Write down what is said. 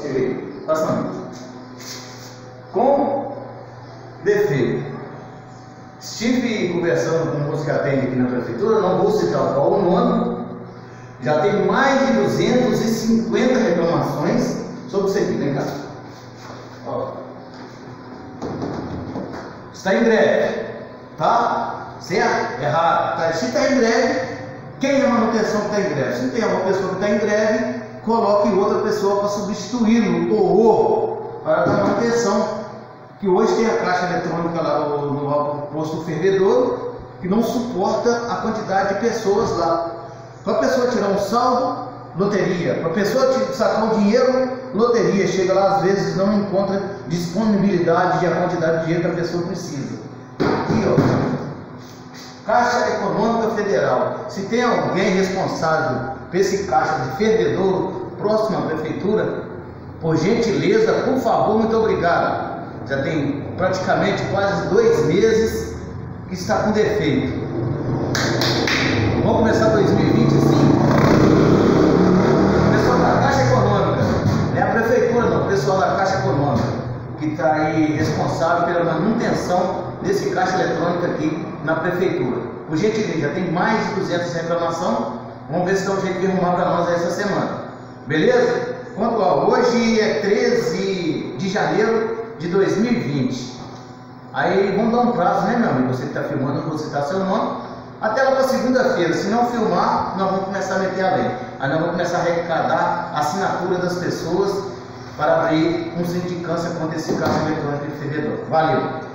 Tirei. Passa Com defeito. Estive conversando com o moço que atende aqui na prefeitura, não vou citar qual o nome, já tem mais de 250 reclamações sobre isso aqui, vem cá. Ó. Está em greve, tá? Certo? Errado. Tá? Se está em greve, quem é a manutenção que está em greve? Se tem uma pessoa que está em greve, coloque outra pessoa para substituí-lo ou, para a manutenção. Que hoje tem a caixa eletrônica lá no, posto fervedor que não suporta a quantidade de pessoas lá. Para a pessoa tirar um saldo, loteria. Para a pessoa sacar o dinheiro, loteria. Chega lá, às vezes não encontra disponibilidade de a quantidade de dinheiro que a pessoa precisa. Aqui, ó. Caixa Econômica Federal. Se tem alguém responsável por esse caixa de fervedor próximo à prefeitura, por gentileza, por favor, muito obrigado. Já tem praticamente quase dois meses que está com defeito. Vamos começar que está aí responsável pela manutenção desse caixa eletrônico aqui na prefeitura. Por gentileza, já tem mais de 200 reclamações. Vamos ver se dá um jeito de arrumar para nós essa semana. Beleza? Quanto a hoje é 13 de janeiro de 2020. Aí vamos dar um prazo, né, meu amigo? Você que está filmando, vou citar seu nome. Até lá para segunda-feira. Se não filmar, nós vamos começar a meter a lei. Aí nós vamos começar a arrecadar a assinatura das pessoas para abrir um sindicância contra esse caso eletrônico de fervedor. Valeu!